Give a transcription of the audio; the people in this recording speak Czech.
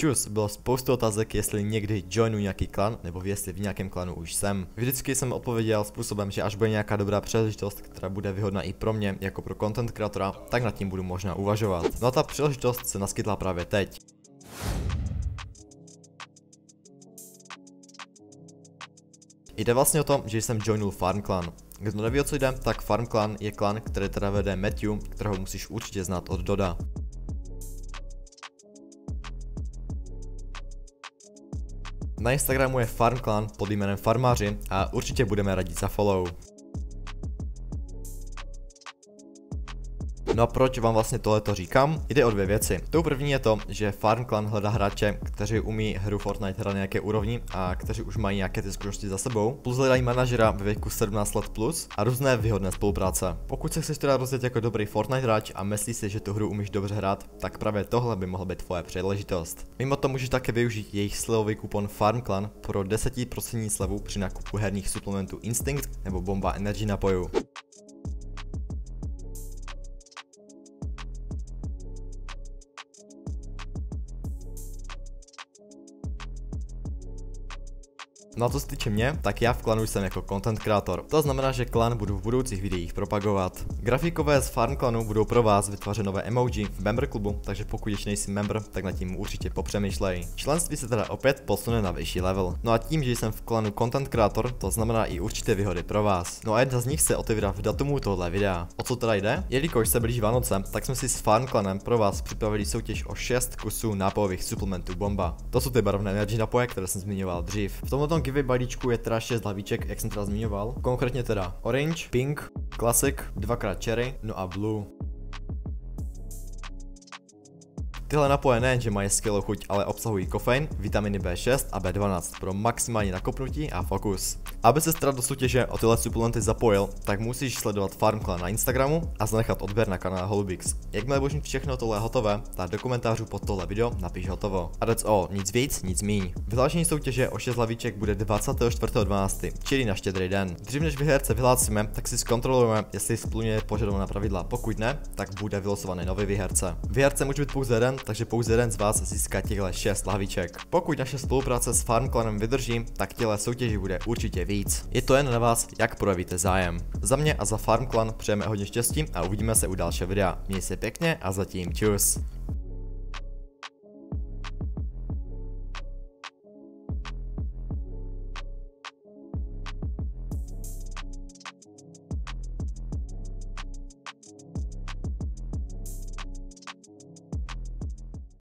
Čus, bylo spoustu otázek, jestli někdy joinu nějaký klan, nebo jestli v nějakém klanu už jsem. Vždycky jsem odpověděl způsobem, že až bude nějaká dobrá příležitost, která bude vyhodná i pro mě, jako pro content kreatora, tak nad tím budu možná uvažovat. No a ta příležitost se naskytla právě teď. Jde vlastně o to, že jsem joinul Farm Clan. Kdo neví o co jde, tak Farm Clan je klan, který teda vede Matthew, kterého musíš určitě znát od Doda. Na Instagramu je Farm Clan pod jménem Farmáři a určitě budeme radit za follow. No a proč vám vlastně tohleto říkám? Jde o dvě věci. Tou první je to, že Farm Clan hledá hráče, kteří umí hru Fortnite hrát na nějaké úrovni a kteří už mají nějaké ty zkušenosti za sebou. Plus hledají manažera ve věku 17 let plus a různé výhodné spolupráce. Pokud se chceš teda rozjet jako dobrý Fortnite hráč a myslíš si, že tu hru umíš dobře hrát, tak právě tohle by mohla být tvoje příležitost. Mimo to můžeš také využít jejich slevový kupon Farm Clan pro 10% slevu při nákupu herních suplementů Instinct nebo Bomba Energy napojů. No a co se týče mě, tak já v klanu jsem jako content creator. To znamená, že klan budu v budoucích videích propagovat. Grafikové z Farm klanu budou pro vás vytvářet nové emoji v member klubu, takže pokud ještě nejsi member, tak nad tím určitě popřemýšlej. Členství se teda opět posune na vyšší level. No a tím, že jsem v klanu content creator, to znamená i určité výhody pro vás. No a jedna z nich se otevírá v datumu tohle videa. O co teda jde? Jelikož se blíží Vánoce, tak jsme si s Farm klanem pro vás připravili soutěž o 6 kusů nápojových suplementů bomba. To jsou ty barevné energy napoje, které jsem zmiňoval dřív. V tomto giveaway balíčku je teda 6 hlavíček, jak jsem teda zmiňoval. Konkrétně teda Orange, Pink, Classic, dvakrát Cherry, no a Blue. Tyhle napoje nejen, že mají skvělou chuť, ale obsahují kofein, vitaminy B6 a B12 pro maximální nakopnutí a fokus. Aby se teda do soutěže o tyhle suplementy zapojil, tak musíš sledovat FarmClan na Instagramu a zanechat odběr na kanál Holubix. Jakmile budeš všechno tohle hotové, tak do komentářů pod tohle video napiš hotovo. A that's all, nic víc, nic míň. Vyhlášení soutěže o 6 hlavíček bude 24.12., čili na štědrý den. Dřív než vyherce vyhlásíme, tak si zkontrolujeme, jestli splňuje požadovaná pravidla. Pokud ne, tak bude vylosovaný nový vyherce. Vyherce může být pouze jeden, takže pouze jeden z vás získá těchto 6 lahviček. Pokud naše spolupráce s FarmClanem vydrží, tak těle soutěži bude určitě víc. Je to jen na vás, jak projevíte zájem. Za mě a za FarmClan přejeme hodně štěstí a uvidíme se u dalšího videa. Měj se pěkně a zatím čus.